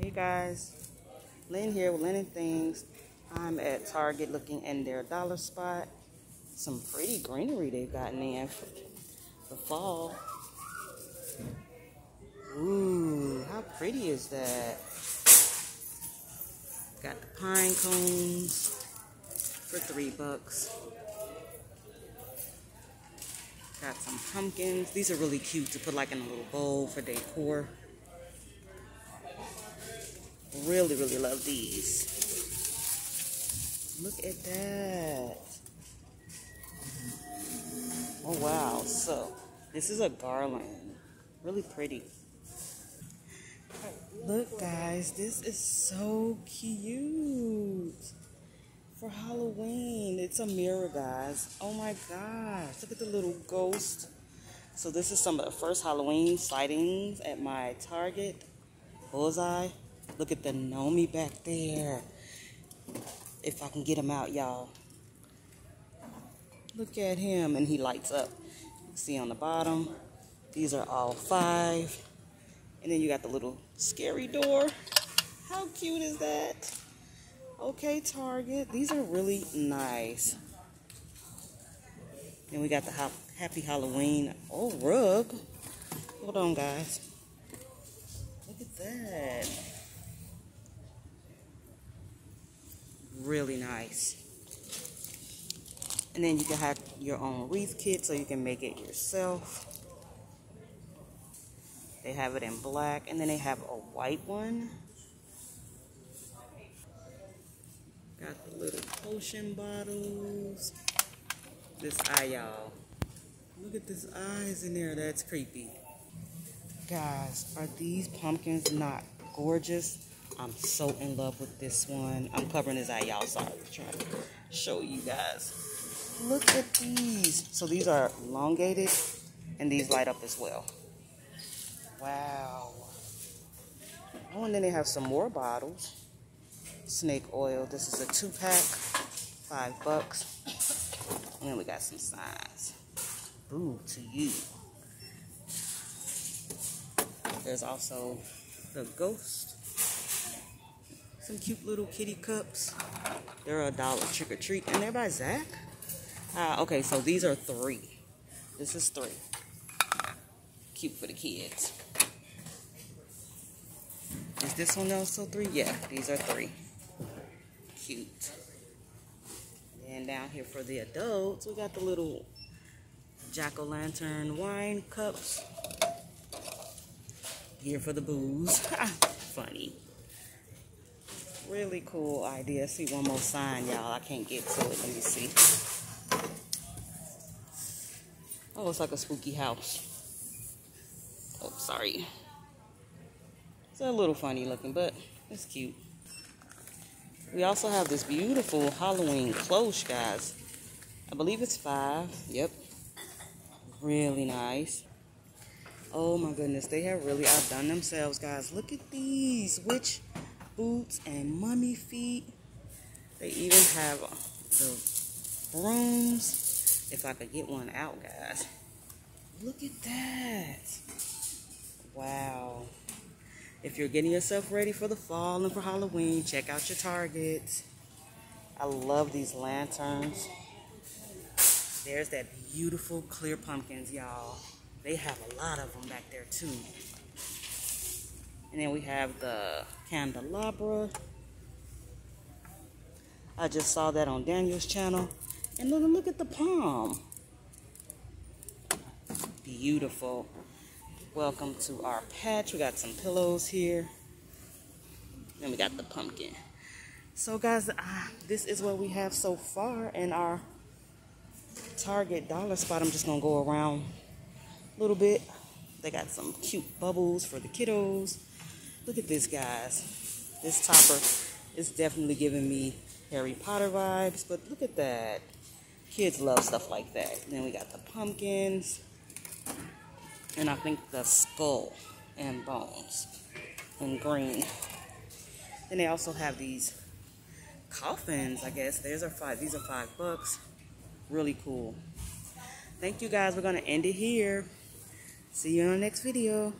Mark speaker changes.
Speaker 1: Hey guys, Lynn here with and Things. I'm at Target looking in their dollar spot. Some pretty greenery they've gotten in for the fall. Ooh, how pretty is that? Got the pine cones for three bucks. Got some pumpkins. These are really cute to put like in a little bowl for decor. Really, really love these. Look at that. Oh, wow. So, this is a garland. Really pretty. Look, guys. This is so cute. For Halloween. It's a mirror, guys. Oh, my gosh. Look at the little ghost. So, this is some of the first Halloween sightings at my Target. Bullseye. Look at the Nomi back there. If I can get him out, y'all. Look at him, and he lights up. See on the bottom, these are all five. And then you got the little scary door. How cute is that? Okay, Target. These are really nice. And we got the Happy Halloween. Oh, rug. Hold on, guys. Look at that. Really nice. And then you can have your own wreath kit so you can make it yourself. They have it in black and then they have a white one. Got the little potion bottles. This eye, y'all. Look at this eyes in there. That's creepy. Guys, are these pumpkins not gorgeous? I'm so in love with this one. I'm covering his eye, y'all. Sorry, I'm trying to show you guys. Look at these. So these are elongated, and these light up as well. Wow. Oh, and then they have some more bottles. Snake oil. This is a two-pack, five bucks. And then we got some signs. Boo to you. There's also the ghost some cute little kitty cups. They're a dollar trick or treat. And they're by Zak. Uh, okay, so these are three. This is three. Cute for the kids. Is this one also three? Yeah, these are three. Cute. And down here for the adults, we got the little jack-o'-lantern wine cups. Here for the booze. Funny really cool idea. See one more sign, y'all. I can't get to it. Let me see. Oh, it's like a spooky house. Oh, sorry. It's a little funny looking, but it's cute. We also have this beautiful Halloween cloche, guys. I believe it's five. Yep. Really nice. Oh my goodness, they have really outdone themselves, guys. Look at these witch boots and mummy feet. They even have the brooms. If I could get one out, guys. Look at that. Wow. If you're getting yourself ready for the fall and for Halloween, check out your Target. I love these lanterns. There's that beautiful clear pumpkins, y'all. They have a lot of them back there, too. And then we have the candelabra. I just saw that on Daniel's channel. And look, look at the palm. Beautiful. Welcome to our patch. We got some pillows here. Then we got the pumpkin. So guys, uh, this is what we have so far in our Target dollar spot. I'm just going to go around a little bit. They got some cute bubbles for the kiddos. Look at this, guys. This topper is definitely giving me Harry Potter vibes, but look at that. Kids love stuff like that. And then we got the pumpkins, and I think the skull and bones in green. Then they also have these coffins, I guess. These are five. These are five bucks. Really cool. Thank you guys. We're gonna end it here. See you in the next video.